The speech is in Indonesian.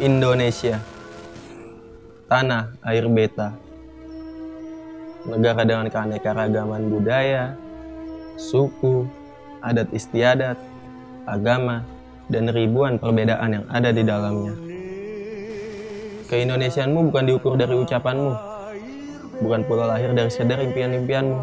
Indonesia Tanah air beta Negara dengan keanekaragaman budaya, suku, adat istiadat, agama, dan ribuan perbedaan yang ada di dalamnya. Keindonesianmu bukan diukur dari ucapanmu, bukan pula lahir dari sadar impian-impianmu.